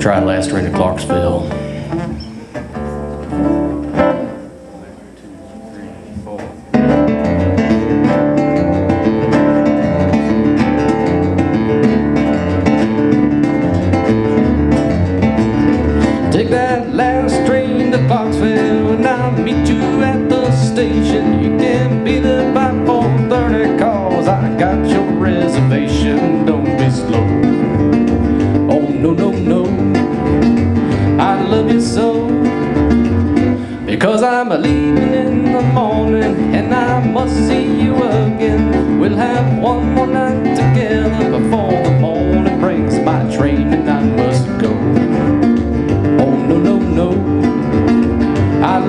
Try tried last rated Clarksville. Take that last train to Clarksville and I'll meet you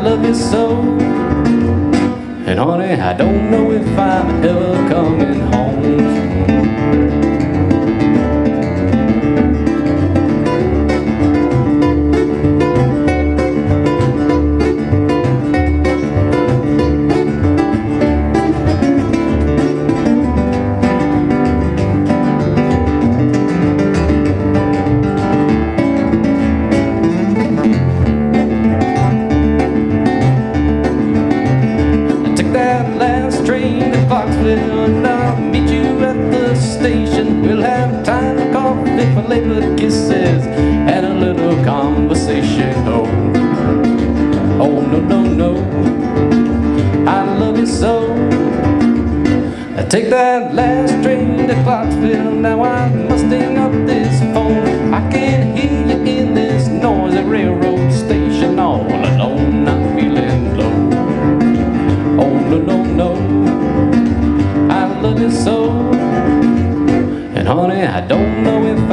love you so And honey, I don't know if I'm ever coming home. make for little kisses and a little conversation. Oh, oh no, no, no, I love you so. I take that last train to Clarksville, now I'm busting up this phone. I can't hear you in this noisy railroad station all alone. I'm feeling low. Oh, no, no, no, I love you so. And honey, I don't know if